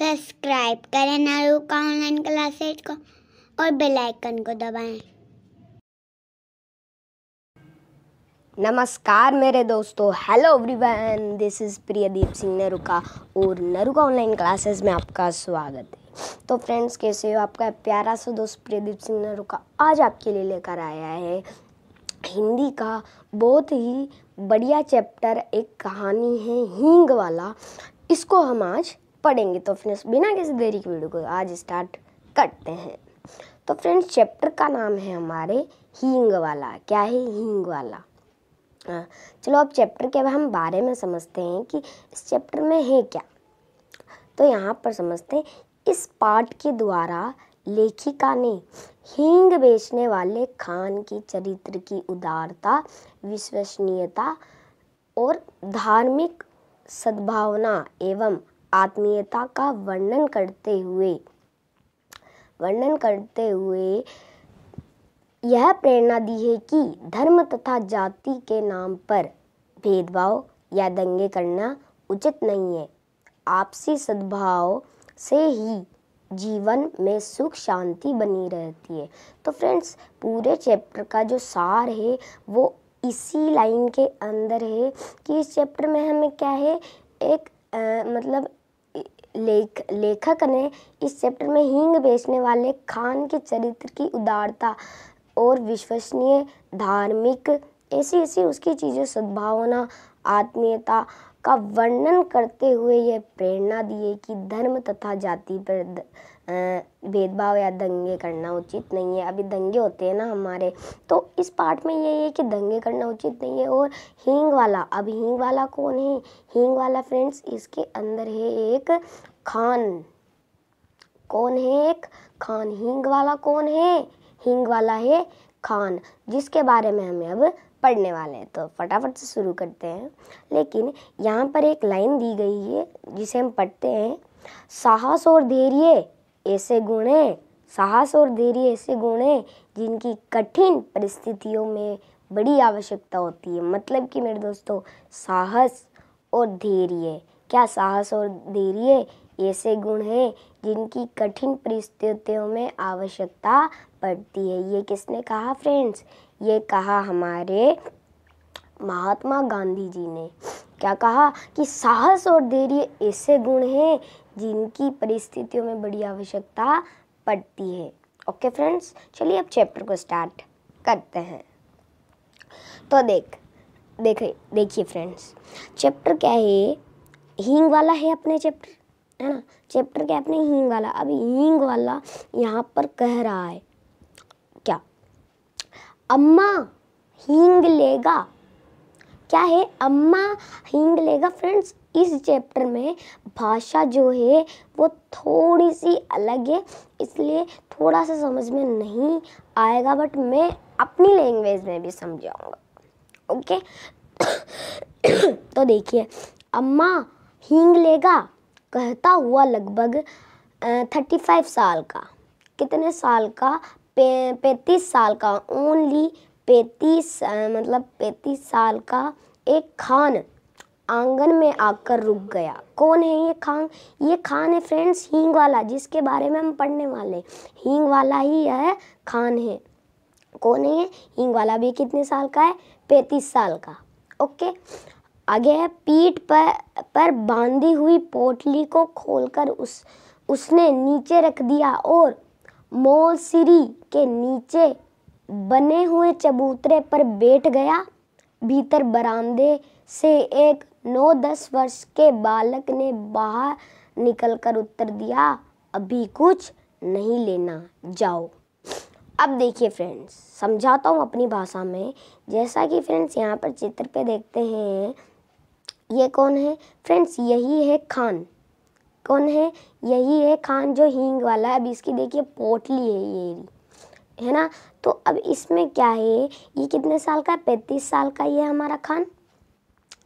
Subscribe करें नारू का online classes को और बेल आइकन को दबाएँ। नमस्कार मेरे दोस्तों hello everyone this is Priyadeep Singh Naruka और नरुका ऑनलाइन क्लासेस में आपका स्वागत है। तो फ्रेंड्स कैसे हो आपका प्यारा सा दोस्त प्रियदीप सिंह नरुका? आज आपके लिए लेकर आया है हिंदी का बहुत ही बढ़िया चैप्टर एक कहानी है, हींग वाला। इसको हम आज पढ़ेंगे। तो फ्रेंड्स बिना किसी देरी की वीडियो को आज स्टार्ट करते हैं। तो फ्रेंड्स चैप्टर का नाम है हमारे हींग वाला। क्या है हींग वाला? हाँ, चलो अब चैप्टर के अब हम बारे में समझते हैं कि इस चैप्टर में है क्या। तो यहाँ पर समझते हैं इस पाठ के द्वारा लेखिका ने हींग बेचने वाले खान की चरित्र की उदारता विश्वसनीयता और धार्मिक सद्भावना एवं आत्मीयता का वर्णन करते हुए वर्णन करते हुए यह प्रेरणा दी है कि धर्म तथा जाति के नाम पर भेदभाव या दंगे करना उचित नहीं है। आपसी सद्भाव से ही जीवन में सुख शांति बनी रहती है। तो फ्रेंड्स पूरे चैप्टर का जो सार है वो इसी लाइन के अंदर है कि इस चैप्टर में हमें क्या है एक आ, मतलब लेख, लेखक ने इस चैप्टर में हींग बेचने वाले खान के चरित्र की उदारता और विश्वसनीय धार्मिक ऐसी ऐसी उसकी चीज़ें, सद्भावना, आत्मीयता का वर्णन करते हुए यह प्रेरणा दिए कि धर्म तथा जाति पर भेदभाव या दंगे करना उचित नहीं है। अभी दंगे होते हैं ना हमारे तो इस पार्ट में यही है कि दंगे करना उचित नहीं है और हींग वाला, अब हींग वाला कौन है? हींग वाला फ्रेंड्स, इसके अंदर है एक खान। कौन है एक खान? हींग वाला कौन है? हींग वाला है खान, जिसके बारे में हमें अब पढ़ने वाले हैं। तो फटाफट से शुरू करते हैं। लेकिन यहाँ पर एक लाइन दी गई है, जिसे हम पढ़ते हैं, साहस और धैर्य। ऐसे गुण हैं, साहस और धैर्य ऐसे गुण हैं, जिनकी कठिन परिस्थितियों में बड़ी आवश्यकता होती है। मतलब कि मेरे दोस्तों, साहस और धैर्य। क्या साहस और धैर्य ऐसे गुण हैं, जिनकी कठिन परिस्थितियों में आवश्यकता पड़ती है? ये किसने कहा फ्रेंड्स ये कहा हमारे महात्मा गांधी जी ने क्या कहा कि साहस और धैर्य ऐसे गुण हैं जिनकी परिस्थितियों में बड़ी आवश्यकता पड़ती है। ओके फ्रेंड्स चलिए अब चैप्टर को स्टार्ट करते हैं। तो देख देखिए देखिए फ्रेंड्स चैप्टर क्या है? हींग वाला है अपने चैप्टर है ना? चैप्टर क्या अपने? हींग वाला। अभी हींग वाला यहाँ पर कह रहा है, क्या? अम्मा, हींग लेगा? क्या है? अम्मा हींग लेगा। फ्रेंड्स, इस चैप्टर में भाषा जो है, वो थोड़ी सी अलग है, इसलिए थोड़ा सा समझ में नहीं आएगा, बट मैं अपनी लैंग्वेज में भी समझाऊँगा। ओके? तो देखिए, अम्मा हींग लेगा, कहता हुआ लगभग थर्टी फाइव साल का। कितने साल का? पैंतीस साल का। ओनली पैंतीस मतलब पैंतीस साल का एक खान आँगन में आकर रुक गया। कौन है ये खान? ये खान है फ्रेंड्स हींग वाला, जिसके बारे में हम पढ़ने वाले हींग वाला ही यह खान है। कौन है हींग वाला भी कितने साल का है? पैंतीस साल का। ओके? आगे है, पीठ पर पर बांधी हुई पोटली को खोलकर उस, उसने नीचे रख दिया और मोल मोलसिरी के नीचे बने हुए चबूतरे पर बैठ गया। भीतर बरामदे से एक नौ दस वर्ष के बालक ने बाहर निकलकर उत्तर दिया, अभी कुछ नहीं लेना, जाओ। अब देखिए फ्रेंड्स समझाता हूँ अपनी भाषा में। जैसा कि फ्रेंड्स यहाँ पर चित्र पे देखते हैं, ये कौन है? फ्रेंड्स यही है खान। कौन है? यही है खान जो हींग वाला है। अब इसकी देखिए पोटली है ये। है ना? तो अब इसमें क्या है? ये कितने साल का है? पैंतीस साल का ये हमारा खान।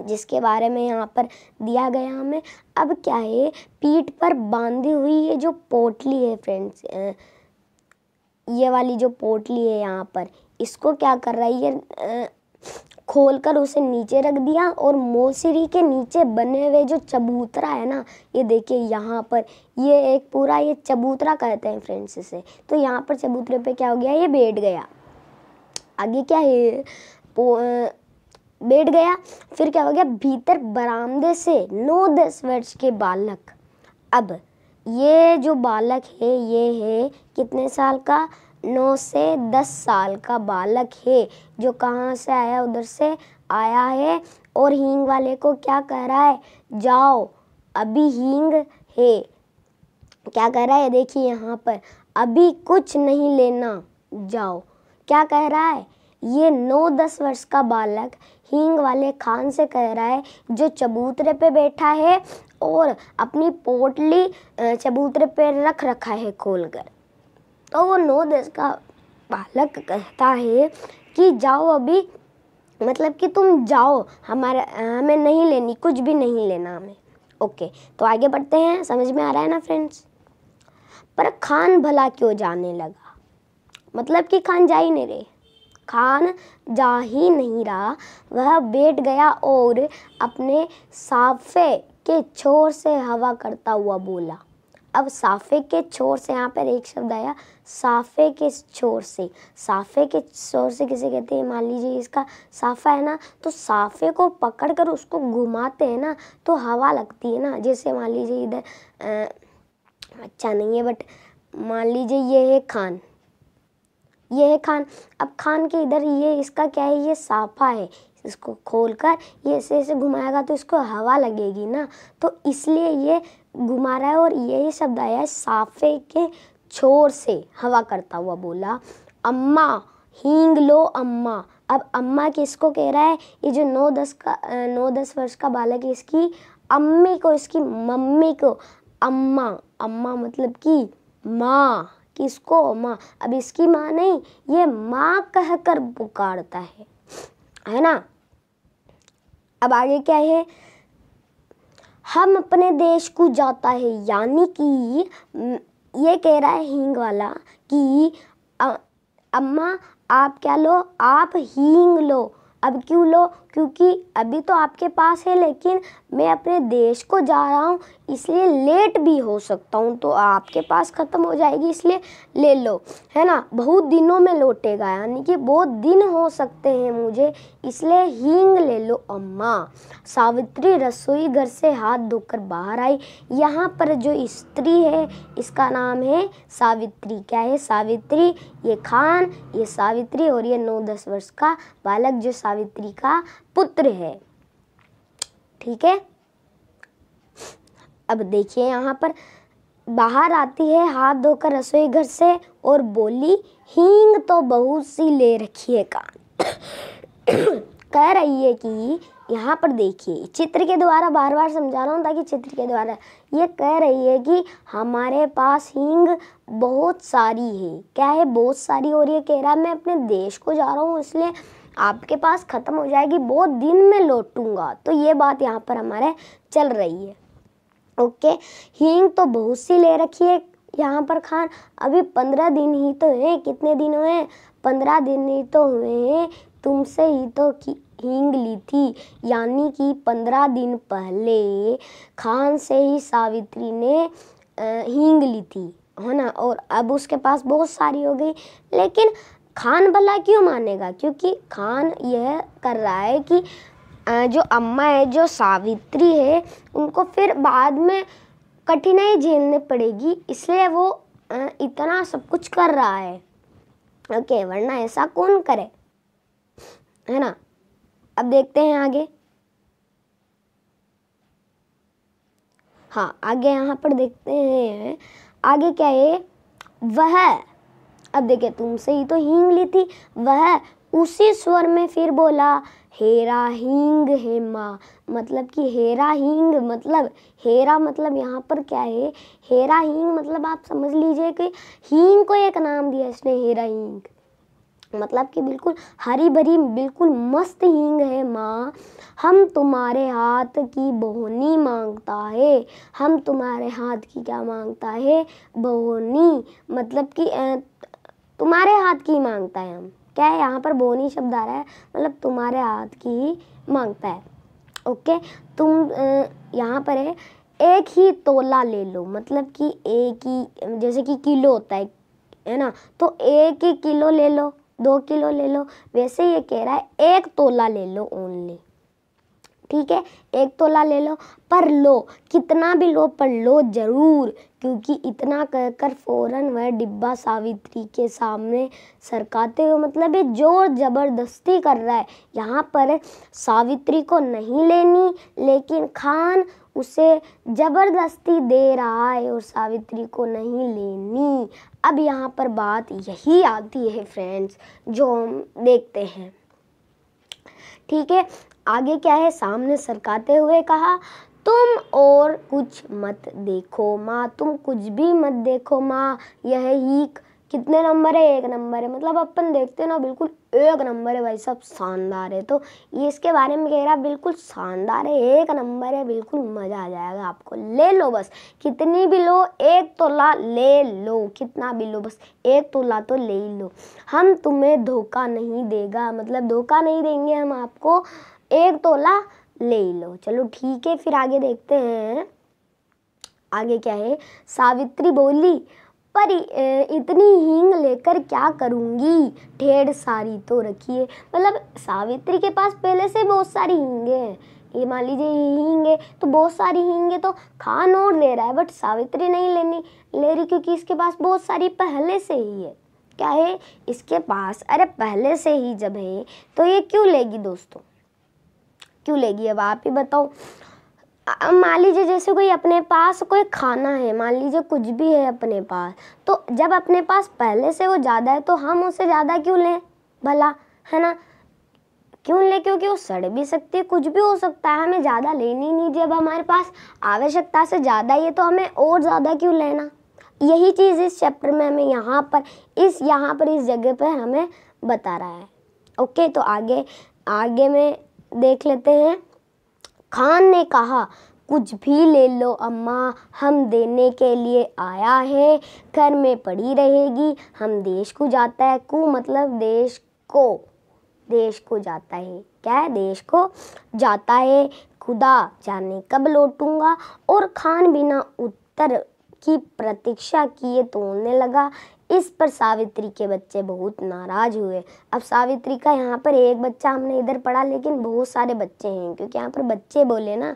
जिसके बारे में यहाँ पर दिया गया हमें। अब क्या है? पीठ पर बांधी हुई ये जो पोटली है फ्रेंड्स ये वाली जो पोटली है यहाँ पर, इसको क्या कर रहा है? ये खोलकर उसे नीचे रख दिया और मोसरी के नीचे बने हुए जो चबूतरा है ना, ये देखिए यहाँ पर, ये एक पूरा ये चबूतरा कहते हैं फ्रेंड्स इसे। तो यहाँ पर चबूतरे पे क्या हो गया, ये बैठ गया। आगे क्या है बैठ गया। फिर क्या हो गया, भीतर बरामदे से नौ दस वर्ष के बालक। अब ये जो बालक है, ये है कितने साल का? नौ से दस साल का बालक है, जो कहाँ से आया, उधर से आया है और हींग वाले को क्या कह रहा है? जाओ, अभी हींग है। क्या कह रहा है? देखिए यहाँ पर, अभी कुछ नहीं लेना, जाओ। क्या कह रहा है? ये नौ दस वर्ष का बालक हींग वाले खान से कह रहा है, जो चबूतरे पे बैठा है और अपनी पोटली चबूतरे पे रख रखा है खोलकर। तो वो नौ दस का बालक कहता है कि जाओ अभी मतलब कि तुम जाओ, हमारे, हमें नहीं लेनी, कुछ भी नहीं लेना हमें। ओके तो आगे बढ़ते हैं, समझ में आ रहा है ना फ्रेंड्स पर खान भला क्यों जाने लगा? मतलब कि खान जा ही नहीं रहे। खान जा ही नहीं रहा। वह बैठ गया और अपने साफे के छोर से हवा करता हुआ बोला अब साफे के छोर से, यहाँ पर एक शब्द आया, साफे के छोर से। साफे के छोर से किसे कहते हैं? मान लीजिए इसका साफा है ना तो साफे को पकड़कर उसको घुमाते हैं ना तो हवा लगती है ना। जैसे मान लीजिए इधर अच्छा नहीं है बट मान लीजिए ये है खान। ये है खान। अब खान के इधर ये, इसका क्या है? ये साफा है। इसको खोलकर ये ऐसे ऐसे घुमाएगा तो इसको हवा लगेगी ना। तो इसलिए ये घुमा रहा है और यही शब्द आया है, साफे के छोर से हवा करता हुआ बोला, अम्मा, हींग लो अम्मा। अब अम्मा किसको कह रहा है? ये जो नौ दस का नौ दस वर्ष का बालक है इसकी, अम्मी को, इसकी मम्मी को, अम्मा अम्मा मतलब कि माँ, किसको? माँ अब इसकी माँ नहीं, ये माँ कहकर पुकारता है है ना? अब आगे क्या है? हम अपने देश को जाता है, यानी कि ये कह रहा है हींग वाला कि अम्मा आप क्या लो? आप हींग लो। अब क्यों लो? क्योंकि अभी तो आपके पास है, लेकिन मैं अपने देश को जा रहा हूँ, इसलिए लेट भी हो सकता हूँ तो आपके पास ख़त्म हो जाएगी, इसलिए ले लो। है ना? बहुत दिनों में लौटेगा, यानी कि बहुत दिन हो सकते हैं मुझे, इसलिए हींग ले लो, अम्मा। सावित्री रसोई घर से हाथ धोकर बाहर आई। यहाँ पर जो स्त्री है, इसका नाम है सावित्री। क्या है सावित्री? ये खान, ये सावित्री और ये नौ दस वर्ष का बालक जो सावित्री का पुत्र है। ठीक है? अब देखिए यहाँ पर। बाहर आती है, हाथ धोकर रसोई घर से और बोली, हींग तो बहुत सी ले रखी है कान। कह रही है कि यहाँ पर देखिए, चित्र के द्वारा बार बार समझा रहा हूँ ताकि चित्र के द्वारा। ये कह रही है कि हमारे पास हींग बहुत सारी है। क्या है? बहुत सारी और ये कह रहा है, मैं अपने देश को जा रहा हूँ, इसलिए आपके पास ख़त्म हो जाएगी, बहुत दिन में लौटूँगा। तो ये बात यहाँ पर हमारे चल रही है। ओके? हींग तो बहुत सी ले रखी है यहाँ पर खान। अभी पंद्रह दिन ही तो है। कितने दिन हुए पंद्रह दिन ही तो हुए हैं। तुमसे ही तो की, हींग ली थी। यानी कि पंद्रह दिन पहले खान से ही सावित्री ने हींग ली थी। है ना? और अब उसके पास बहुत सारी हो गई। लेकिन खान भला क्यों मानेगा? क्योंकि खान यह कर रहा है कि जो अम्मा है, जो सावित्री है, उनको फिर बाद में कठिनाई झेलने पड़ेगी। इसलिए वो इतना सब कुछ कर रहा है। ओके, वरना ऐसा कौन करे? है ना? अब देखते हैं आगे। हाँ आगे यहाँ पर देखते हैं। आगे क्या है? वह अब देखे तुमसे ही तो हींग ली थी। वह उसी स्वर में फिर बोला, हेरा हींग हे माँ। मतलब कि हेरा हींग मतलब हेरा मतलब यहाँ पर क्या है? हेरा हींग मतलब आप समझ लीजिए कि हींग को एक नाम दिया इसने, हेरा हींग। मतलब कि बिल्कुल हरी भरी बिल्कुल मस्त हींग है माँ। हम तुम्हारे हाथ की बोहनी माँगता है। हम तुम्हारे हाथ की क्या माँगता है? बोहनी। मतलब कि तुम्हारे हाथ की माँगता है हम। क्या है, यहाँ पर बोनी शब्द आ रहा है? मतलब तुम्हारे हाथ की ही माँगता है। ओके? तुम यहाँ पर है, एक ही तोला ले लो। मतलब कि एक ही, जैसे कि किलो होता है है ना? तो एक ही किलो ले लो, दो किलो ले लो। वैसे ये कह रहा है, एक तोला ले लो ओनली ठीक है? एक तोला ले लो पर लो, कितना भी लो, पर लो ज़रूर, क्योंकि इतना कहकर फ़ौरन वह डिब्बा सावित्री के सामने सरकाते हुए मतलब ये ज़ोर ज़बरदस्ती कर रहा है। यहाँ पर सावित्री को नहीं लेनी, लेकिन खान उसे ज़बरदस्ती दे रहा है और सावित्री को नहीं लेनी। अब यहाँ पर बात यही आती है फ्रेंड्स जो हम देखते हैं। ठीक है? आगे क्या है? सामने सरकाते हुए कहा, तुम और कुछ मत देखो माँ, तुम कुछ भी मत देखो माँ। यह ही कितने नंबर है? एक नंबर है। मतलब अपन देखते हैं ना, बिल्कुल एक नंबर है भाई सब शानदार है। तो ये इसके बारे में कह रहा, बिल्कुल शानदार है, एक नंबर है, बिल्कुल मज़ा आ जाएगा आपको। ले लो बस, कितनी भी लो, एक तोला ले लो, कितना भी लो बस, एक तोला तो ले ही लो। हम तुम्हें धोखा नहीं देगा मतलब धोखा नहीं देंगे हम आपको एक तोला ले लो। चलो ठीक है, फिर आगे देखते हैं। आगे क्या है? सावित्री बोली, पर इतनी हींग लेकर क्या करूँगी? ढेर सारी तो रखिए। मतलब सावित्री के पास पहले से बहुत सारी हींगे हैं। ये मान लीजिए ये हींगे तो बहुत सारी हींगे तो खान और ले रहा है, बट सावित्री नहीं लेनी, ले रही क्योंकि इसके पास बहुत सारी पहले से ही है। क्या है? इसके पास, अरे पहले से ही जब है तो ये क्यों लेगी दोस्तों? क्यों लेगी अब आप ही बताओ? मान लीजिए जैसे कोई अपने पास कोई खाना है, मान लीजिए कुछ भी है अपने पास तो जब अपने पास पहले से वो ज़्यादा है तो हम उससे ज़्यादा क्यों लें? भला, है ना? क्यों ले? क्योंकि वो सड़ भी सकती है, कुछ भी हो सकता है, हमें ज़्यादा लेनी नहीं जब हमारे पास आवश्यकता से ज़्यादा ही है तो हमें और ज़्यादा क्यों लेना? यही चीज़ इस चैप्टर में हमें यहाँ पर, इस यहाँ पर, इस जगह पर हमें बता रहा है। ओके तो आगे आगे में देख लेते हैं। खान ने कहा, कुछ भी ले लो अम्मा, हम देने के लिए आया है। घर में पड़ी रहेगी। हम देश को जाता है। को मतलब देश को देश को जाता है। क्या है? देश को जाता है। खुदा जाने कब लौटूँगा? और खान बिना उत्तर की प्रतीक्षा किए तोड़ने लगा। इस पर सावित्री के बच्चे बहुत नाराज़ हुए। अब सावित्री का यहाँ पर एक बच्चा हमने इधर पढ़ा, लेकिन बहुत सारे बच्चे हैं, क्योंकि यहाँ पर बच्चे बोले ना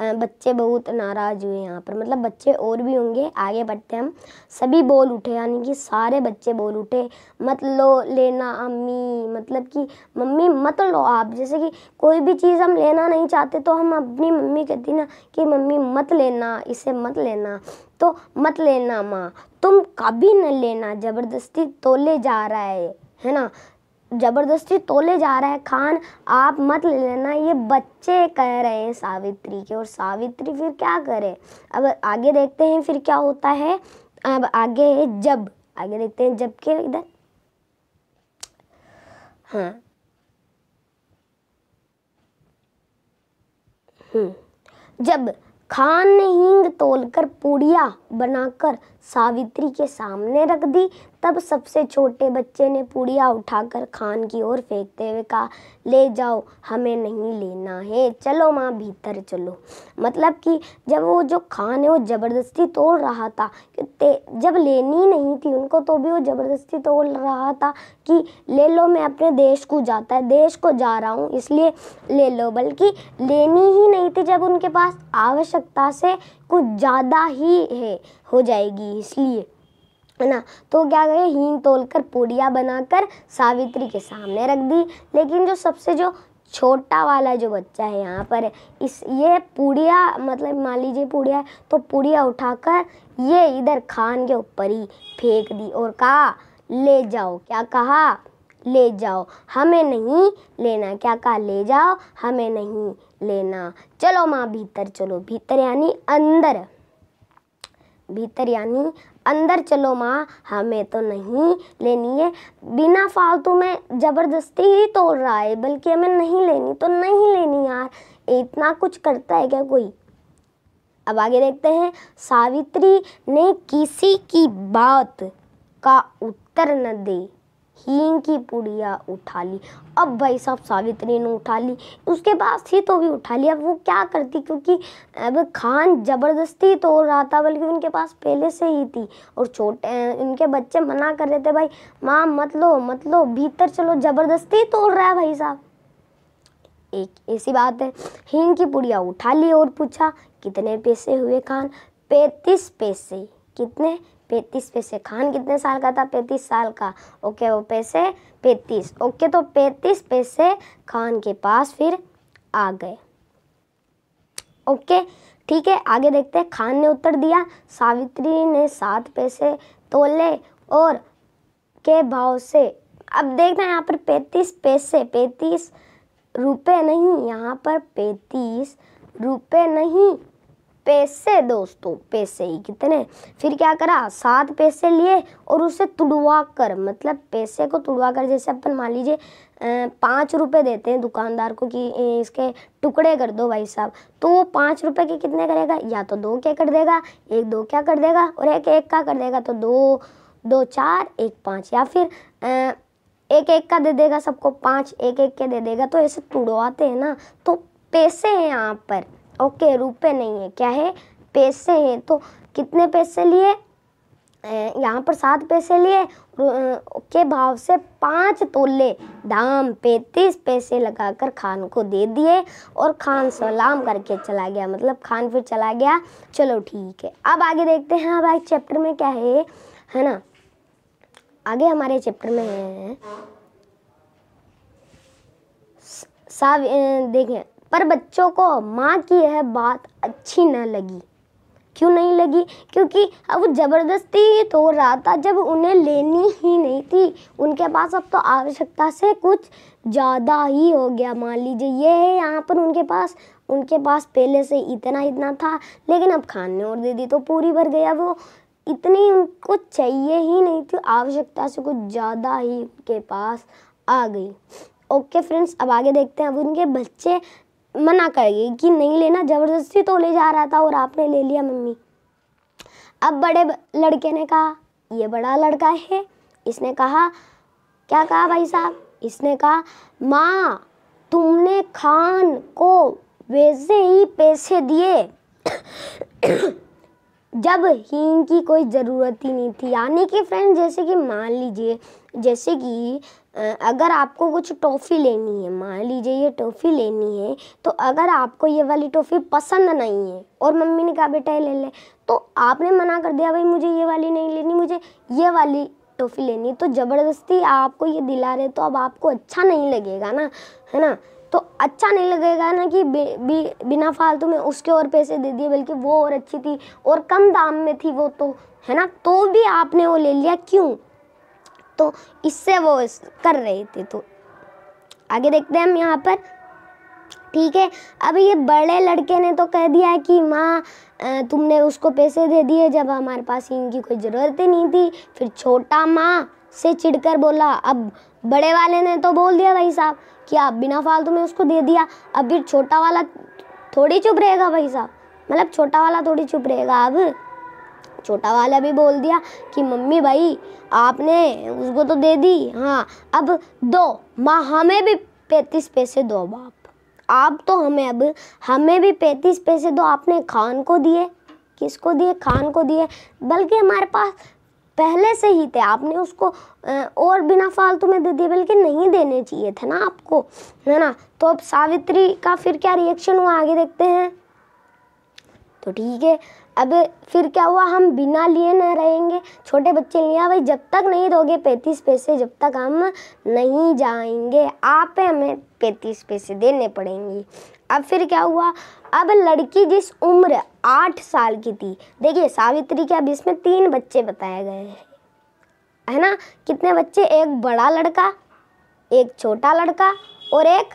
बच्चे बहुत नाराज़ हुए यहाँ पर। मतलब बच्चे और भी होंगे, आगे बढ़ते हम। सभी बोल उठे, यानी कि सारे बच्चे बोल उठे, मत लो लेना अम्मी मतलब कि मम्मी मत लो आप, जैसे कि कोई भी चीज़ हम लेना नहीं चाहते तो हम अपनी मम्मी कहती ना कि मम्मी मत लेना, इसे मत लेना। तो मत लेना माँ। तुम कभी न लेना, ज़बरदस्ती तोले जा रहा है है ना? ज़बरदस्ती तोले जा रहा है खान, आप मत ले लेना, ये बच्चे कह रहे हैं सावित्री के, और सावित्री फिर क्या करे? अब आगे देखते हैं फिर क्या होता है। अब आगे है जब, आगे देखते हैं जब के इधर। हाँ। हम्म। जब खान ने हींग तोलकर पूड़िया बनाकर सावित्री के सामने रख दी। तब सबसे छोटे बच्चे ने पुड़िया उठाकर खान की ओर फेंकते हुए कहा, ले जाओ, हमें नहीं लेना है। चलो माँ, भीतर चलो। मतलब कि जब वो जो खान है, वो ज़बरदस्ती तोड़ रहा था जब लेनी नहीं थी उनको तो भी वो ज़बरदस्ती तोड़ रहा था कि, ले लो, मैं अपने देश को जाता है, देश को जा रहा हूँ, इसलिए ले लो। बल्कि लेनी ही नहीं थी जब उनके पास आवश्यकता से कुछ ज़्यादा ही है, हो जाएगी, इसलिए। है ना? तो क्या करे? हींग तोलकर पूड़िया बनाकर सावित्री के सामने रख दी। लेकिन जो सबसे जो छोटा वाला जो बच्चा है यहाँ पर, इस, ये पूड़िया मतलब मान लीजिए पूड़िया तो पूड़िया उठाकर ये इधर खान के ऊपर ही फेंक दी और कहा, ले जाओ। क्या कहा? ले जाओ। हमें नहीं लेना। क्या कहा? ले जाओ। हमें नहीं लेना। चलो माँ, भीतर चलो। भीतर यानी अंदर। भीतर यानी अंदर चलो माँ। हमें तो नहीं लेनी है। बिना फालतू में ज़बरदस्ती ही तोड़ रहा है, बल्कि हमें नहीं लेनी तो नहीं लेनी यार। इतना कुछ करता है क्या कोई? अब आगे देखते हैं। सावित्री ने किसी की बात का उत्तर न दे। हींग की पुड़िया उठा ली। अब भाई साहब सावित्री ने उठा ली। उसके पास थी तो भी उठा लिया। वो क्या करती? क्योंकि अब खान ज़बरदस्ती तोड़ रहा था बल्कि उनके पास पहले से ही थी और छोटे उनके बच्चे मना कर रहे थे, भाई, माँ, मत लो मत लो, भीतर चलो, ज़बरदस्ती तोड़ रहा है भाई साहब। एक ऐसी बात है। हींग की पुड़िया उठा ली और पूछा, कितने पैसे हुए खान? पैंतीस पैसे। कितने? पैंतीस पैसे। खान कितने साल का था? पैंतीस साल का। ओके, वो पैसे पैंतीस। ओके तो पैंतीस पैसे खान के पास फिर आ गए। ओके, ठीक है, आगे देखते हैं। खान ने उत्तर दिया, सावित्री ने सात पैसे तोले और के भाव से। अब देखना यहाँ पर पैंतीस पैसे, पैंतीस रुपए नहीं, यहाँ पर पैंतीस रुपए नहीं। पैसे दोस्तों, पैसे ही कितने? फिर क्या करा? सात पैसे लिए और उसे तुड़वा कर मतलब पैसे को तुड़वा कर, जैसे अपन मान लीजिए पाँच रुपये देते हैं दुकानदार को कि इसके टुकड़े कर दो भाई साहब। तो वो पाँच रुपये के कितने करेगा? या तो दो क्या कर देगा? एक दो क्या कर देगा? और एक एक का कर देगा तो दो दो चार, एक पाँच। या फिर एक एक का दे देगा सबको पाँच, एक एक के दे देगा तो ऐसे तुड़वाते हैं ना। तो पैसे हैं यहाँ पर। ओके, रुपए नहीं है। क्या है? पैसे हैं। तो कितने पैसे लिए? यहाँ पर सात पैसे लिए। के भाव से पाँच तोले। दाम पैंतीस पैसे लगाकर खान को दे दिए और खान सलाम करके चला गया। मतलब खान फिर चला गया। चलो ठीक है। अब आगे देखते हैं। अब एक चैप्टर में क्या है? है ना? आगे हमारे चैप्टर में है। देखें पर बच्चों को माँ की यह बात अच्छी न लगी। क्यों नहीं लगी? क्योंकि अब ज़बरदस्ती ही तो रहा था जब उन्हें लेनी ही नहीं थी। उनके पास अब तो आवश्यकता से कुछ ज़्यादा ही हो गया। मान लीजिए, ये है यहाँ पर उनके पास। उनके पास पहले से इतना इतना था, लेकिन अब खान और दे दी तो पूरी भर गया वो। इतनी उनको चाहिए ही नहीं थी, आवश्यकता से कुछ ज़्यादा ही उनके पास आ गई। ओके फ्रेंड्स, अब आगे देखते हैं। अब उनके बच्चे मना कर गए कि नहीं लेना, ज़बरदस्ती तो ले जा रहा था और आपने ले लिया मम्मी। अब बड़े लड़के ने कहा, ये बड़ा लड़का है। इसने कहा, क्या कहा भाई साहब? इसने कहा, माँ, तुमने खान को वैसे ही पैसे दिए, जब हींग की कोई ज़रूरत ही नहीं थी। यानी कि फ्रेंड जैसे कि मान लीजिए, जैसे कि अगर आपको कुछ टॉफ़ी लेनी है मान लीजिए ये टॉफ़ी लेनी है तो अगर आपको ये वाली टॉफ़ी पसंद नहीं है और मम्मी ने कहा बेटा ये ले ले। तो आपने मना कर दिया भाई मुझे ये वाली नहीं लेनी मुझे ये वाली टॉफ़ी लेनी तो ज़बरदस्ती आपको ये दिला रहे तो अब आपको अच्छा नहीं लगेगा ना है ना? तो अच्छा नहीं लगेगा ना कि बि, बि, बिना फालतू में उसके और पैसे दे दिए बल्कि वो और अच्छी थी और कम दाम में थी वो तो है ना? तो भी आपने वो ले लिया क्यों? तो इससे वो कर रहे थे तो। आगे देखते हैं हम यहाँ पर। ठीक है अब ये बड़े लड़के ने तो कह दिया कि माँ तुमने उसको पैसे दे दिए, जब हमारे पास इनकी कोई ज़रूरत ही नहीं थी। फिर छोटा माँ से चिढ़कर बोला, अब बड़े वाले ने तो बोल दिया भाई साहब कि आप बिना फालतू में उसको दे दिया। अब फिर छोटा वाला थोड़ी चुप रहेगा भाई साहब। मतलब छोटा वाला थोड़ी चुप रहेगा। अब छोटा वाला भी बोल दिया कि, मम्मी भाई, आपने उसको तो दे दी। हाँ अब दो, माँ, हमें भी पैंतीस पैसे दो बाप। आप तो हमें अब, हमें भी पैंतीस पैसे दो, आपने खान को दिए। किसको दिए? खान को दिए। बल्कि हमारे पास पहले से ही थे, आपने उसको और बिना फालतू में दे दिए, बल्कि नहीं देने चाहिए थे ना आपको, है ना? तो अब सावित्री का फिर क्या रिएक्शन हुआ? आगे देखते हैं। तो ठीक है अब फिर क्या हुआ? हम बिना लिए न रहेंगे। छोटे बच्चे लिया भाई, जब तक नहीं दोगे पैंतीस पैसे, जब तक हम नहीं जाएँगे। आप हमें पैंतीस पैसे देने पड़ेंगे। अब फिर क्या हुआ? अब लड़की जिस उम्र आठ साल की थी, देखिए सावित्री के अब इसमें तीन बच्चे बताए गए हैं। है ना? कितने बच्चे? एक बड़ा लड़का, एक छोटा लड़का और एक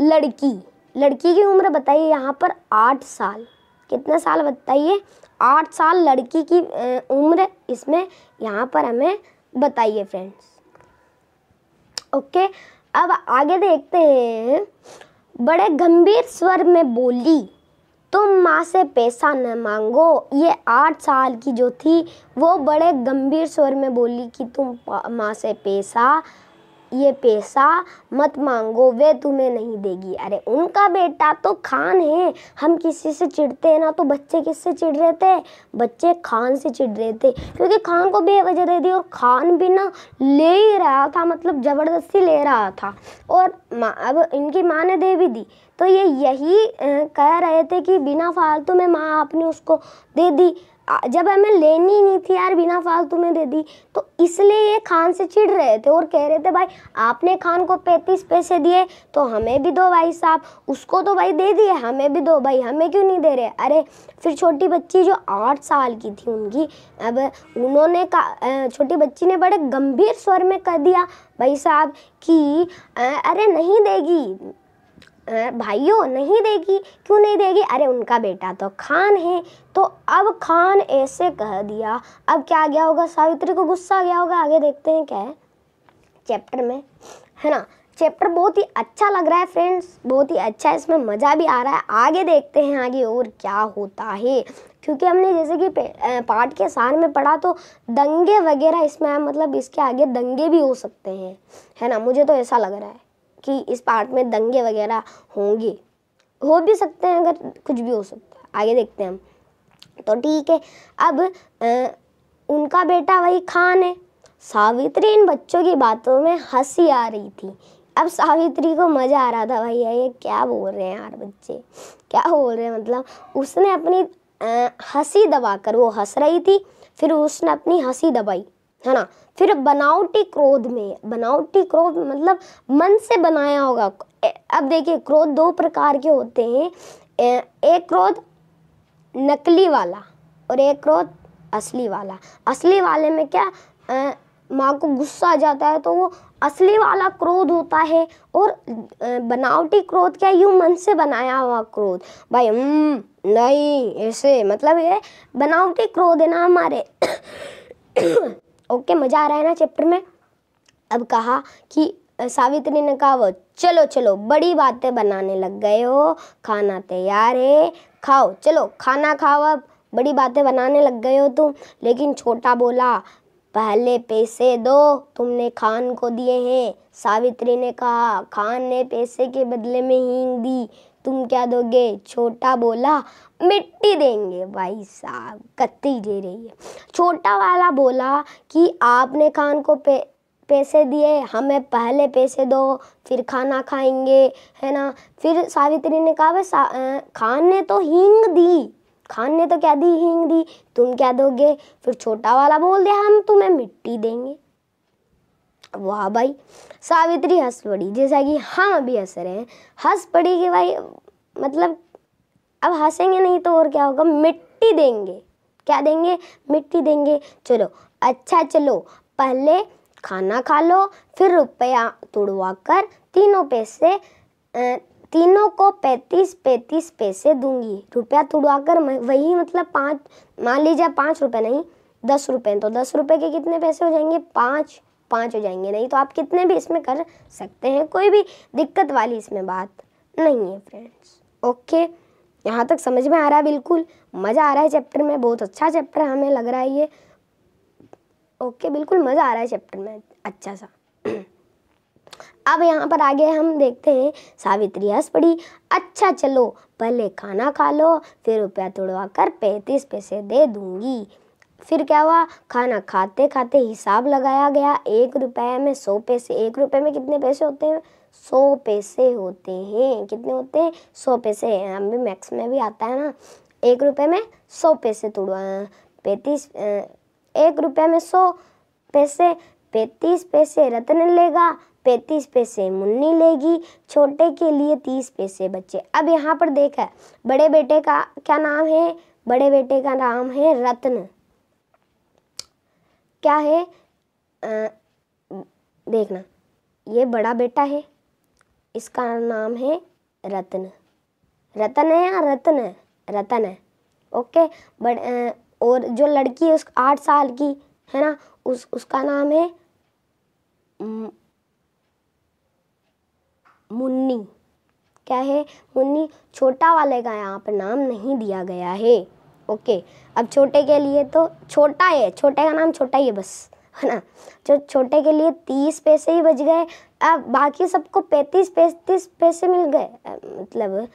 लड़की। लड़की की उम्र बताइए यहाँ पर आठ साल। कितने साल बताइए? आठ साल लड़की की उम्र इसमें यहाँ पर हमें बताइए फ्रेंड्स ओके अब आगे देखते हैं। बड़े गंभीर स्वर में बोली, तुम माँ से पैसा न मांगो। ये आठ साल की जो थी, वो बड़े गंभीर स्वर में बोली कि तुम माँ से पैसा ये पैसा मत मांगो वे तुम्हें नहीं देगी। अरे, उनका बेटा तो खान है। हम किसी से चिढ़ते हैं ना तो बच्चे किससे चिढ़ रहे थे? बच्चे खान से चिढ़ रहे थे, क्योंकि खान को बेवजह दे दी और खान भी ना ले ही रहा था मतलब ज़बरदस्ती ले रहा था। और अब इनकी माँ ने दे भी दी। तो ये यही कह रहे थे कि बिना फालतू में माँ आपने उसको दे दी। जब हमें लेनी नहीं थी यार, बिना फालतू में दे दी तो इसलिए ये खान से चिढ़ रहे थे और कह रहे थे, भाई, आपने खान को पैंतीस पैसे दिए तो हमें भी दो भाई साहब, उसको तो भाई दे दिए, हमें भी दो भाई, हमें क्यों नहीं दे रहे? अरे, फिर छोटी बच्ची जो आठ साल की थी उनकी, अब उन्होंने छोटी बच्ची ने बड़े गंभीर स्वर में कह दिया, भाई साहब, कि अरे नहीं देगी भाइयों, नहीं देगी। क्यों नहीं देगी? अरे, उनका बेटा तो खान है। तो अब खान ऐसे कह दिया। अब क्या गया होगा? सावित्री को गुस्सा आ गया होगा। आगे देखते हैं क्या है। चैप्टर में, है ना? चैप्टर बहुत ही अच्छा लग रहा है फ्रेंड्स बहुत ही अच्छा है। इसमें मज़ा भी आ रहा है। आगे देखते हैं आगे और क्या होता है। क्योंकि हमने जैसे कि पाठ के सार में पढ़ा तो दंगे वगैरह इसमें मतलब इसके आगे दंगे भी हो सकते हैं। है ना? मुझे तो ऐसा लग रहा है। कि इस पार्ट में दंगे वगैरह होंगे। हो भी सकते हैं अगर कुछ भी हो सकता है। आगे देखते हैं हम। तो ठीक है अब आ, उनका बेटा वही खान है। सावित्री इन बच्चों की बातों में हँसी आ रही थी। अब सावित्री को मज़ा आ रहा था भैया ये क्या बोल रहे हैं यार बच्चे? क्या बोल रहे हैं? मतलब उसने अपनी हँसी दबाकर वो हंस रही थी फिर उसने अपनी हँसी दबाई है ना? फिर बनावटी क्रोध में बनावटी क्रोध मतलब मन से बनाया होगा। अब देखिए क्रोध दो प्रकार के होते हैं। एक क्रोध नकली वाला और एक क्रोध असली वाला। असली वाले में क्या माँ को गुस्सा आ जाता है तो वो असली वाला क्रोध होता है और बनावटी क्रोध क्या यूँ मन से बनाया हुआ क्रोध। भाई हम्म, नहीं ऐसे मतलब ये बनावटी क्रोध है ना हमारे। ओके, मज़ा आ रहा है ना चैप्टर में? अब कहा कि सावित्री ने कहा वो, चलो चलो, बड़ी बातें बनाने लग गए हो, खाना तैयार है, खाओ, चलो, खाना खाओ अब, बड़ी बातें बनाने लग गए हो तुम। लेकिन छोटा बोला, पहले पैसे दो, तुमने खान को दिए हैं। सावित्री ने कहा, खान ने पैसे के बदले में हींग दी। तुम क्या दोगे? छोटा बोला, मिट्टी देंगे भाई साहब कत्ती दे रही है। छोटा वाला बोला कि, आपने खान को पे, पैसे दिए, हमें पहले पैसे दो, फिर खाना खाएँगे, है ना? फिर सावित्री ने कहा भाई खान ने तो हींग दी, खान ने तो क्या दी, हींग दी, तुम क्या दोगे? फिर छोटा वाला बोल दिया, हम तुम्हें मिट्टी देंगे। वाह भाई। सावित्री हंस पड़ी, जैसा कि हम अभी हंस रहे हैं। हंस पड़ी कि भाई मतलब अब हंसेंगे नहीं तो और क्या होगा? मिट्टी देंगे। क्या देंगे? मिट्टी देंगे। चलो अच्छा चलो, पहले खाना खा लो, फिर रुपया तुड़वा कर तीनों पैसे तीनों को पैंतीस पैंतीस पैसे दूँगी। रुपया तुड़वा कर वही मतलब पाँच, मान लीजिए पाँच रुपये नहीं, दस रुपये तो दस रुपये के कितने पैसे हो जाएँगे? पाँच। पाँच हो जाएँगे। नहीं तो आप कितने भी इसमें कर सकते हैं, कोई भी दिक्कत वाली इसमें बात नहीं है फ्रेंड्स ओके यहाँ तक समझ में आ रहा है बिल्कुल? मज़ा आ रहा है चैप्टर में, बहुत अच्छा चैप्टर हमें लग रहा है ये। ओके बिल्कुल मज़ा आ रहा है चैप्टर में अच्छा सा। अब यहाँ पर आगे हम देखते हैं, सावित्री हंस पड़ी। अच्छा चलो, पहले खाना खा लो, फिर रुपया तोड़वा कर पैंतीस पैसे दे दूँगी। फिर क्या हुआ? खाना खाते खाते हिसाब लगाया गया। एक रुपये में सौ पैसे, एक रुपये में कितने पैसे होते हैं? सौ पैसे होते हैं। कितने होते हैं? सौ पैसे हम भी मैक्स में भी आता है ना। एक रुपये में सौ पैसे तोड़वा पैंतीस एक रुपये में सौ पैसे, पैंतीस पैसे रत्न लेगा, पैंतीस पैसे मुन्नी लेगी, छोटे के लिए तीस पैसे बच्चे। अब यहाँ पर देखा, बड़े बेटे का क्या नाम है? बड़े बेटे का नाम है रत्न। क्या है? आ, देखना। ये बड़ा बेटा है। इसका नाम है रतन। रतन है या रतन? है रतन है। ओके बड़ और जो लड़की है उस आठ साल की है ना? उस उसका नाम है मुन्नी। क्या है? मुन्नी छोटा वाले का यहाँ पर नाम नहीं दिया गया है। ओके, अब छोटे के लिए तो छोटा है छोटे का नाम छोटा ही है बस, है ना? जो छोटे के लिए तीस पैसे ही बच गए, अब बाकी सबको पैंतीस पैंतीस पैसे मिल गए मतलब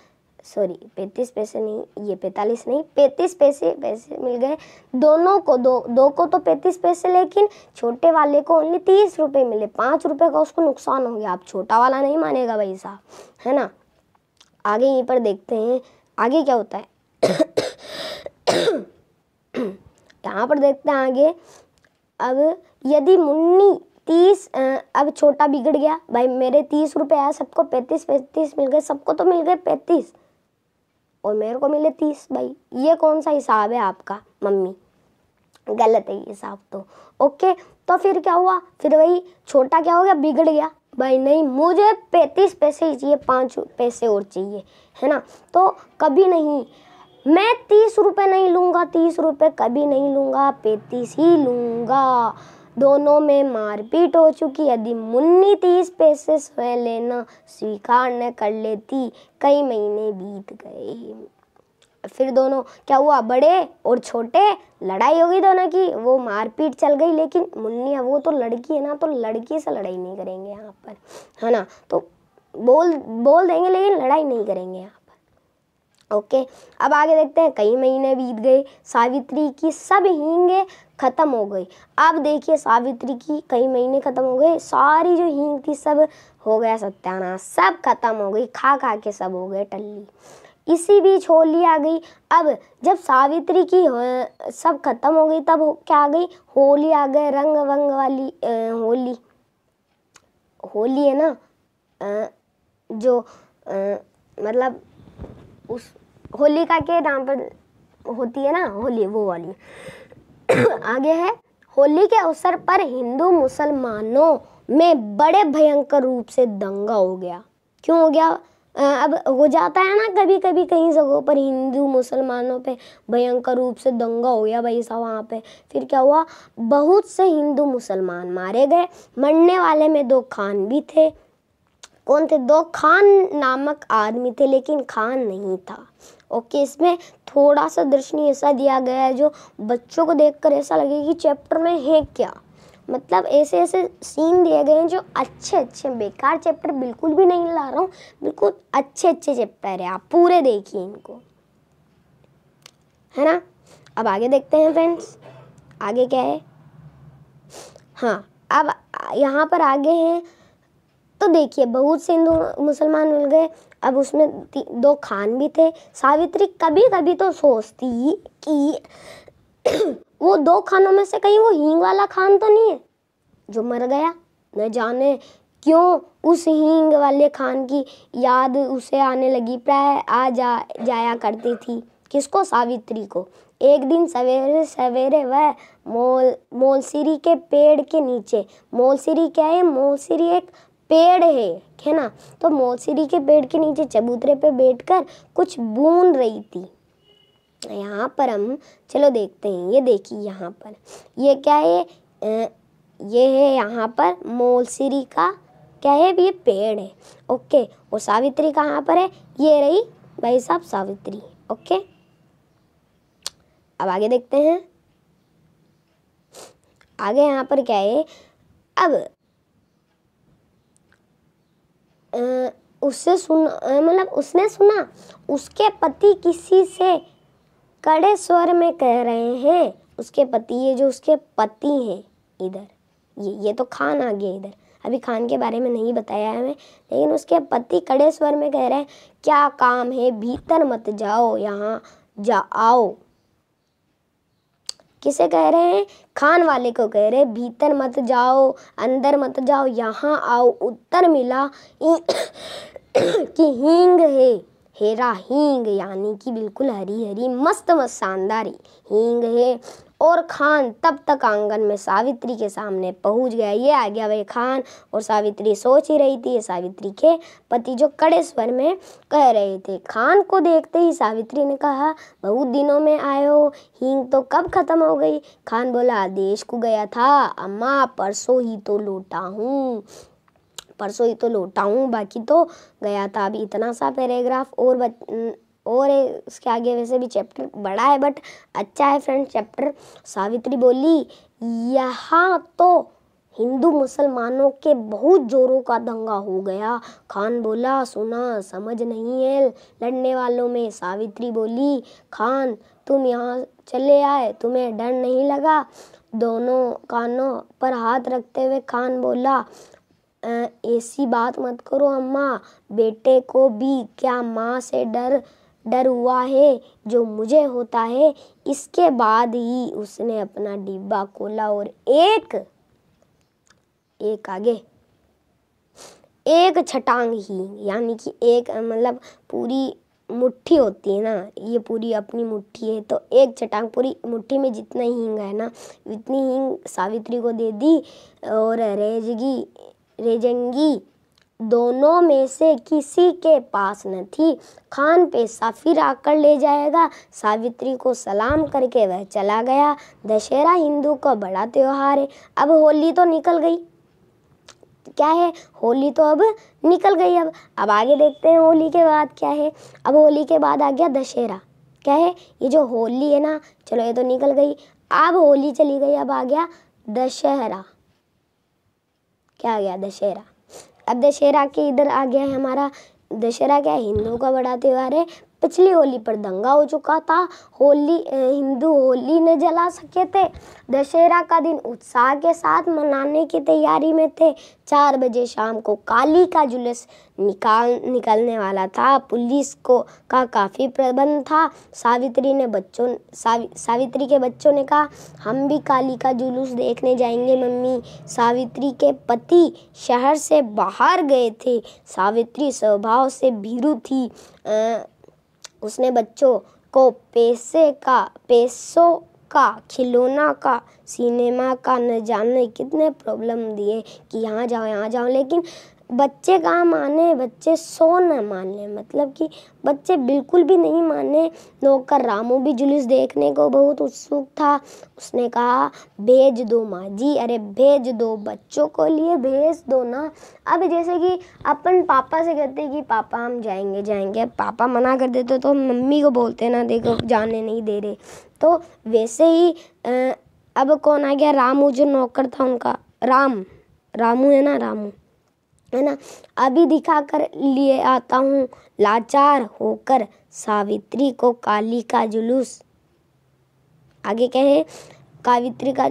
सॉरी पैंतीस पैसे नहीं, ये पैंतालीस नहीं, पैंतीस पैसे पैसे मिल गए। दोनों को, दो दो को तो पैंतीस पैसे, लेकिन छोटे वाले को ओनली तीस रुपये मिले। पाँच रुपये का उसको नुकसान हो गया आप छोटा वाला नहीं मानेगा भाई साहब, है ना? आगे यहीं पर देखते हैं, आगे क्या होता है? यहाँ पर देखते हैं आगे। अब यदि मुन्नी तीस अब छोटा बिगड़ गया, भाई मेरे तीस रुपए आया सबको पैंतीस पैंतीस मिल गए, सबको तो मिल गए पैंतीस। और मेरे को मिले तीस, भाई। ये कौन सा हिसाब है आपका, मम्मी? गलत है ये हिसाब तो। ओके तो फिर क्या हुआ? फिर वही छोटा क्या हो गया? बिगड़ गया। भाई नहीं, मुझे पैंतीस पैसे ही चाहिए, पाँच पैसे और चाहिए, है ना? तो कभी नहीं मैं तीस रुपए नहीं लूँगा, तीस रुपए कभी नहीं लूँगा, पैंतीस ही लूँगा। दोनों में मारपीट हो चुकी, यदि मुन्नी तीस पैसे स्वयं लेना स्वीकार न कर लेती, कई महीने बीत गए। फिर दोनों, क्या हुआ? बड़े और छोटे? लड़ाई हो गई दोनों की, वो मारपीट चल गई, लेकिन मुन्नी वो तो लड़की है ना तो लड़की से लड़ाई नहीं करेंगे यहाँ पर, है ना? तो बोल बोल देंगे, लेकिन लड़ाई नहीं करेंगे यहाँ ओके अब आगे देखते हैं। कई महीने बीत गए सावित्री की सब हींगे खत्म हो गई। अब देखिए सावित्री की कई महीने खत्म हो गए सारी जो हींग थी सब हो गया सत्यानाश सब खत्म हो गई खा खा के सब हो गए टल्ली। इसी बीच होली आ गई। अब जब सावित्री की सब खत्म हो गई तब क्या आ गई? होली आ गए रंग वंग वाली होली। होली है ना? आ, जो आ, मतलब उस होलिका के नाम पर होती है ना, होली, वो वाली। आगे है, होली के अवसर पर हिंदू मुसलमानों में बड़े भयंकर रूप से दंगा हो गया। क्यों हो गया? अब हो जाता है ना कभी कभी कई जगहों पर हिंदू मुसलमानों पे भयंकर रूप से दंगा हो गया भाई साहब वहाँ पे। फिर क्या हुआ? बहुत से हिंदू मुसलमान मारे गए। मरने वाले में दो खान भी थे। कौन थे? दो खान नामक आदमी थे, लेकिन खान नहीं था। ओके, इसमें थोड़ा सा दर्शनीय ऐसा दिया गया है जो बच्चों को देखकर ऐसा लगे कि चैप्टर में है क्या। मतलब ऐसे ऐसे सीन दिए गए हैं जो अच्छे अच्छे बेकार चैप्टर बिल्कुल भी नहीं ला रहा हूँ, बिल्कुल अच्छे अच्छे चैप्टर है, आप पूरे देखिए इनको। है ना? अब आगे देखते हैं फ्रेंड्स आगे क्या है? हाँ अब यहाँ पर आगे हैं तो देखिए बहुत से हिंदू, मुसलमान मिल गए अब उसमें दो खान भी थे। सावित्री कभी कभी तो सोचती कि वो दो खानों में से कहीं वो हींग वाला खान तो नहीं है। जो मर गया, न जाने क्यों उस हींग वाले खान की याद उसे आने लगी। प्राय आ जा, जाया करती थी किसको? सावित्री को। एक दिन सवेरे सवेरे वह मोल, मोलसिरी के पेड़ के नीचे, मोलसिरी क्या है? मोलसिरी एक पेड़ है है ना? तो मौसरी के पेड़ के नीचे चबूतरे पे बैठकर कुछ बून रही थी। यहाँ पर हम, चलो देखते हैं, ये देखिए यहाँ पर। ये क्या है? ये है यहाँ पर मोलसिरी का, क्या है? ये पेड़ है। ओके और सावित्री कहाँ पर है? ये रही भाई साहब सावित्री, ओके? अब आगे देखते हैं। आगे यहाँ पर क्या है? अब उससे सुन मतलब उसने सुना, उसके पति किसी से कड़े स्वर में कह रहे हैं, उसके पति, ये जो उसके पति हैं इधर, ये ये तो खान आ गया इधर। अभी खान के बारे में नहीं बताया है हमें, लेकिन उसके पति कड़े स्वर में कह रहे हैं, क्या काम है? भीतर मत जाओ, यहाँ जा, आओ। किसे कह रहे हैं? खान वाले को कह रहे हैं, भीतर मत जाओ, अंदर मत जाओ, यहाँ आओ। उत्तर मिला कि हींग है। हेरा, हींग यानी कि बिल्कुल हरी हरी मस्त मस्त शानदार। हींग है। और खान तब तक आँगन में सावित्री के सामने पहुँच गया। ये आ गया वह खान और सावित्री सोच ही रही थी सावित्री के पति जो कड़े स्वर में कह रहे थे। खान को देखते ही सावित्री ने कहा, बहुत दिनों में आए हो, हींग तो कब खत्म हो गई? खान बोला, देश को गया था, अम्मा, परसों ही तो लौटा हूँ। परसों ही तो लौटा हूँ, बाकी तो गया था। अभी इतना सा पैराग्राफ और बच और उसके आगे वैसे भी चैप्टर बड़ा है बट अच्छा है फ्रेंड चैप्टर सावित्री बोली, यहाँ तो हिंदू मुसलमानों के बहुत जोरों का दंगा हो गया। खान बोला, सुना, समझ नहीं है, लड़ने वालों में। सावित्री बोली, खान, तुम यहाँ चले आए, तुम्हें डर नहीं लगा? दोनों कानों पर हाथ रखते हुए खान बोला ऐसी बात मत करो अम्मा, बेटे को भी क्या माँ से डर डर हुआ है, जो मुझे होता है, इसके बाद ही उसने अपना डिब्बा खोला और एक एक आगे, एक छटांग ही, यानी कि एक मतलब पूरी मुट्ठी होती है ना, ये पूरी अपनी मुट्ठी है तो एक छटांग पूरी मुट्ठी में जितना हींग है ना इतनी हींग सावित्री को दे दी और रेजगी रेजंगी दोनों में से किसी के पास न थी। खान पे फिर आकर ले जाएगा। सावित्री को सलाम करके वह चला गया। दशहरा हिंदू का बड़ा त्यौहार है। अब होली तो निकल गई। क्या है? होली तो अब निकल गई अब। अब आगे देखते हैं होली के बाद क्या है। अब होली के बाद आ गया दशहरा। क्या है? ये जो होली है ना, चलो ये तो निकल गई। अब होली चली गई, अब आ गया दशहरा। क्या आ गया? दशहरा। अब दशहरा के इधर आ गया है हमारा। दशहरा क्या हिंदुओं का बड़ा त्यौहार है। पिछली होली पर दंगा हो चुका था। होली हिंदू होली न जला सके थे। दशहरा का दिन उत्साह के साथ मनाने की तैयारी में थे। चार बजे शाम को काली का जुलूस निकाल निकलने वाला था। पुलिस को का काफ़ी प्रबंध था। सावित्री ने बच्चों सावि, सावित्री के बच्चों ने कहा हम भी काली का जुलूस देखने जाएँगे मम्मी। सावित्री के पति शहर से बाहर गए थे। सावित्री स्वभाव से भीरू थी। आ, उसने बच्चों को पैसे का, पैसों का, खिलौना का, सिनेमा का न जाने कितने प्रॉब्लम दिए कि यहाँ जाओ यहाँ जाओ। लेकिन बच्चे कहाँ माने बच्चे सो न मान मतलब कि बच्चे बिल्कुल भी नहीं माने नौकर रामू भी जुलूस देखने को बहुत उत्सुक था। उसने कहा, भेज दो माँ जी। अरे, भेज दो, बच्चों को लिए भेज दो ना। अब जैसे कि अपन पापा से कहते कि, पापा, हम जाएँगे जाएँगे। पापा मना कर देते तो मम्मी को बोलते ना, देखो, जाने नहीं दे रहे। तो वैसे ही अब कौन आ गया? रामू जो नौकर था उनका। राम, रामू है ना, रामू? है ना? अभी दिखा कर लिए आता हूँ। लाचार होकर सावित्री को काली का जुलूस। आगे कहे, कावित्री का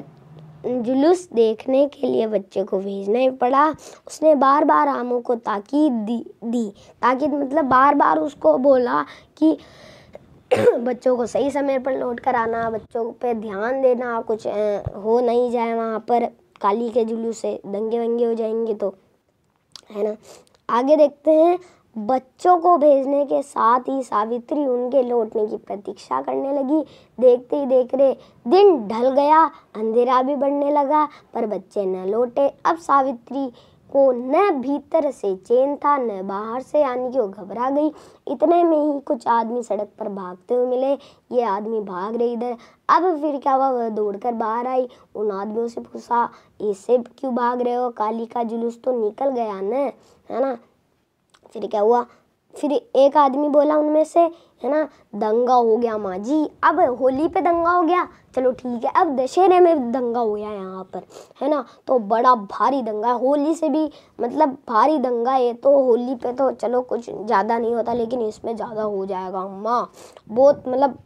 जुलूस देखने के लिए बच्चे को भेजना ही पड़ा। उसने बार बार रामू को ताकीद दी दी। ताकीद मतलब बार बार उसको बोला कि बच्चों को सही समय पर लौट कर आना बच्चों पे ध्यान देना, कुछ हो नहीं जाए वहाँ पर, काली के जुलूस से दंगे वंगे हो जाएँगे तो। है ना? आगे देखते हैं। बच्चों को भेजने के साथ ही सावित्री उनके लौटने की प्रतीक्षा करने लगी। देखते ही देख रहे, दिन ढल गया, अंधेरा भी बढ़ने लगा, पर बच्चे न लौटे। अब सावित्री को न भीतर से चैन था, न बाहर से यानी कि वो घबरा गई। इतने में ही कुछ आदमी सड़क पर भागते हुए मिले। ये आदमी भाग रहे इधर। अब फिर क्या हुआ? वह दौड़कर बाहर आई। उन आदमियों से पूछा ऐसे क्यों भाग रहे हो? काली का जुलूस तो निकल गया न, है ना? फिर क्या हुआ? फिर एक आदमी बोला उनमें से, है ना, दंगा हो गया माँ जी, अब होली पे दंगा हो गया। चलो ठीक है, अब दशहरे में दंगा हो गया यहाँ पर, है ना। तो बड़ा भारी दंगा होली से भी मतलब भारी दंगा है तो होली पे तो चलो कुछ ज़्यादा नहीं होता, लेकिन इसमें ज़्यादा हो जाएगा माँ। बहुत मतलब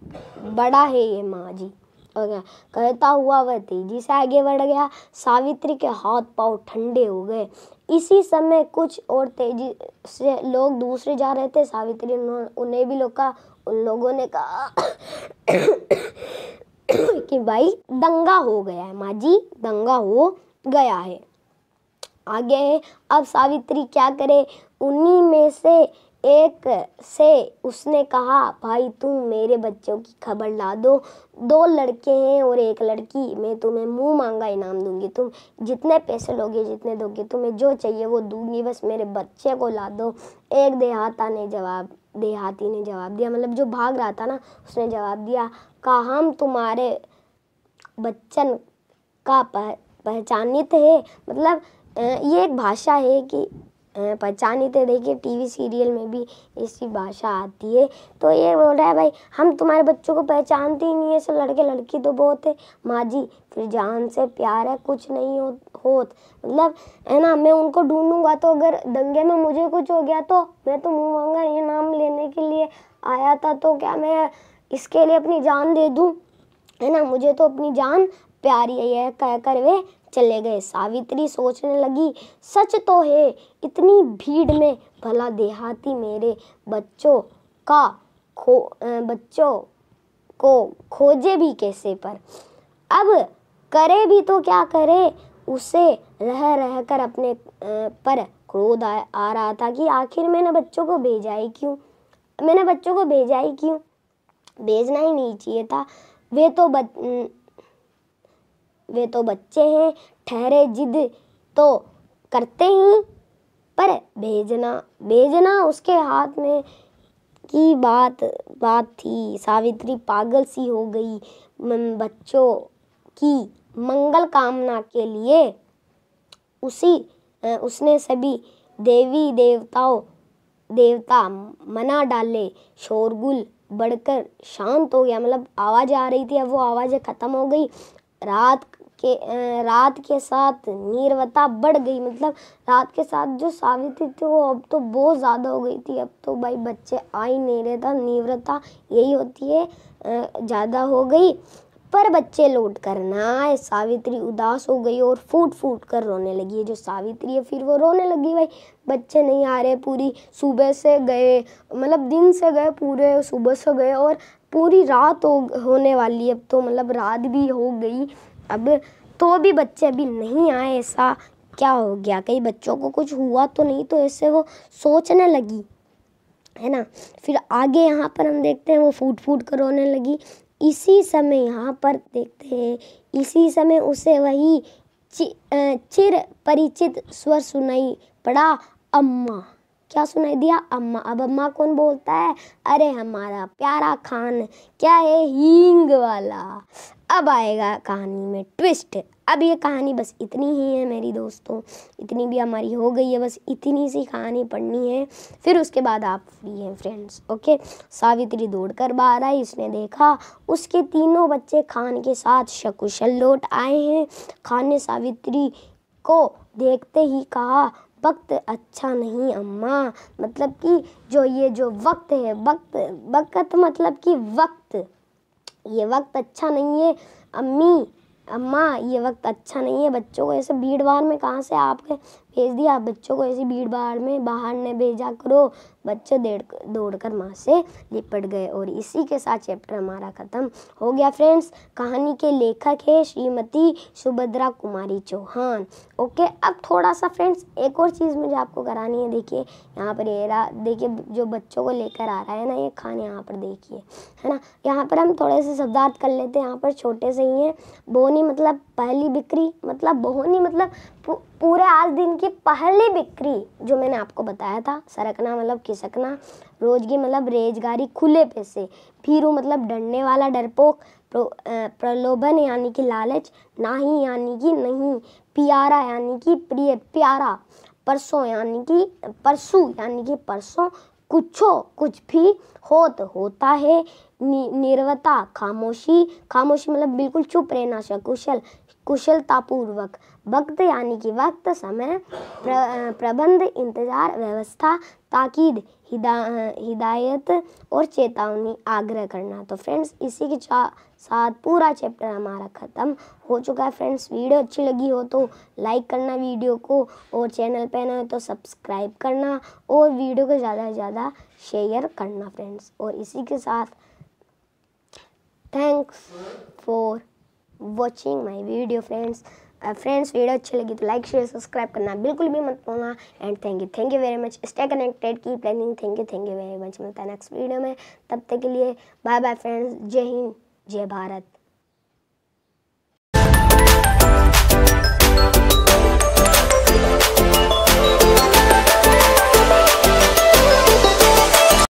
बड़ा है ये माँ जी। कहता हुआ वह तेज़ी से आगे बढ़ गया, सावित्री के हाथ पाँव ठंडे हो गए। इसी समय कुछ और तेज़ी से लोग दूसरे जा रहे थे, सावित्री उन्हें भी लोग का उन लोगों ने कहा कि भाई, दंगा हो गया है माँ जी, दंगा हो गया है। आगे है, अब सावित्री क्या करे? उन्हीं में से एक से उसने कहा भाई तुम मेरे बच्चों की खबर ला दो। दो लड़के हैं और एक लड़की। मैं तुम्हें मुँह मांगा इनाम दूँगी। तुम जितने पैसे लोगे जितने दोगे। तुम्हें जो चाहिए वो दूँगी। बस मेरे बच्चे को ला दो। एक देहाता ने जवाब देहाती ने जवाब दिया। मतलब जो भाग रहा था ना उसने जवाब दिया कहा हम तुम्हारे बच्चन का पह, पहचानित है? मतलब ये एक भाषा है कि पहचानी थे देखिए टीवी सीरियल में भी इसी भाषा आती है। तो ये बोल रहा है, भाई, हम तुम्हारे बच्चों को पहचानते ही नहीं है सब लड़के लड़की तो बहुत है। माँ जी फिर जान से प्यार है, कुछ नहीं हो मतलब है ना, मैं उनको ढूंढूँगा तो अगर दंगे में मुझे कुछ हो गया तो मैं तो मुँह मांगा, ये नाम लेने के लिए आया था तो क्या मैं इसके लिए अपनी जान दे दूँ? है ना, मुझे तो अपनी जान प्यारी है कहकर वे चले गए। सावित्री सोचने लगी सच तो है इतनी भीड़ में भला देहाती मेरे बच्चों का खो बच्चों को खोजे भी कैसे पर? अब करे भी तो क्या करे? उसे रह रह कर अपने पर क्रोध आ, रहा था कि आखिर मैंने बच्चों को भेजा ही क्यों? मैंने बच्चों को भेजा ही क्यों? भेजना ही नहीं चाहिए था। वे तो बच, वे तो बच्चे हैं, ठहरे जिद तो करते ही, पर भेजना भेजना उसके हाथ में की बात बात थी। सावित्री पागल सी हो गई बच्चों की मंगल कामना के लिए। उसी उसने सभी देवी देवताओं, देवता मना डाले। शोरगुल बढ़कर शांत हो गया। मतलब आवाज़ आ रही थी, अब वो आवाज़ें ख़त्म हो गई। रात के रात के साथ नीरवता बढ़ गई। मतलब रात के साथ जो सावित्री थी, वो अब तो बहुत ज़्यादा हो गई थी। अब तो भाई बच्चे आ ही नहीं रहे था, नीरवता यही होती है ज़्यादा हो गई। पर बच्चे लौट कर ना आए सावित्री उदास हो गई और फूट फूट कर रोने लगी ये जो सावित्री है, फिर वो रोने लगी भाई। बच्चे नहीं आ रहे, पूरी सुबह से गए मतलब दिन से गए, पूरे सुबह से गए और पूरी रात हो, होने वाली है। अब तो मतलब रात भी हो गई। अब तो भी बच्चे अभी नहीं आए ऐसा। क्या हो गया? कई बच्चों को कुछ हुआ तो नहीं तो ऐसे वो सोचने लगी है ना? फिर आगे यहाँ पर हम देखते हैं वो फूट फूट कर रोने लगी। इसी समय यहाँ पर देखते हैं इसी समय उसे वही चि, चिर परिचित स्वर सुनाई पड़ा अम्मा। क्या सुनाई दिया? अम्मा, अब अम्मा कौन बोलता है? अरे हमारा प्यारा खान, क्या है हींग वाला? अब आएगा कहानी में ट्विस्ट अब ये कहानी बस इतनी ही है मेरी दोस्तों। इतनी भी हमारी हो गई है, बस इतनी सी कहानी पढ़नी है। फिर उसके बाद आप फ्री हैं फ्रेंड्स ओके सावित्री दौड़कर बाहर आई, उसने देखा उसके तीनों बच्चे खान के साथ शकुशल लौट आए हैं। खान ने सावित्री को देखते ही कहा वक्त अच्छा नहीं, अम्मा। मतलब कि जो ये जो वक्त है, वक्त वक्त मतलब कि वक्त। ये वक्त अच्छा नहीं है, अम्मी। अम्मा, ये वक्त अच्छा नहीं है। बच्चों को ऐसे भीड़ भाड़ में कहाँ से आपके भेज दिया। बच्चों को ऐसी भीड़ भाड़ में बाहर न भेजा करो। बच्चे देड़ कर माँ से लिपट गए और इसी के साथ चैप्टर हमारा ख़त्म हो गया। फ्रेंड्स कहानी के लेखक है श्रीमती सुभद्रा कुमारी चौहान। ओके अब थोड़ा सा फ्रेंड्स एक और चीज़ मुझे आपको करानी है। देखिए, यहाँ पर ये देखिए, जो बच्चों को लेकर आ रहा है ना, ये खान यहाँ पर देखिए, है ना? यहाँ पर हम थोड़े से शब्दार्थ कर लेते हैं। यहाँ पर छोटे से ही हैं। बोनी मतलब पहली बिक्री मतलब बोहनी मतलब पूरे आज दिन की पहली बिक्री जो मैंने आपको बताया था सरकना मतलब खिसकना रोजगी मतलब रेजगारी खुले पैसे भीरू मतलब डरने वाला डरपोक प्रलोभन यानी कि लालच नाही यानी कि नहीं प्यारा यानी कि प्रिय प्यारा परसों यानी कि परसों यानी कि परसों कुछो कुछ भी होत होता है नि, निर्वता खामोशी खामोशी मतलब बिल्कुल चुप रहना कुशल कुशलतापूर्वक वक्त यानी कि वक्त समय प्र, प्रबंध इंतज़ार व्यवस्था ताकीद हिदा हिदायत और चेतावनी आग्रह करना। तो फ्रेंड्स इसी के साथ पूरा चैप्टर हमारा ख़त्म हो चुका है। फ्रेंड्स वीडियो अच्छी लगी हो तो लाइक करना वीडियो को और चैनल पर नए हो तो सब्सक्राइब करना और वीडियो को ज़्यादा से ज़्यादा शेयर करना फ्रेंड्स। और इसी के साथ thanks for watching my video friends friends video अच्छी लगी तो लाइक शेयर सब्सक्राइब करना बिल्कुल भी मत भूलना। And thank you thank you very much stay connected की planning thank you thank you very much मिलता है नेक्स्ट वीडियो में। तब तक के लिए बाय बाय फ्रेंड्स जय हिंद जय भारत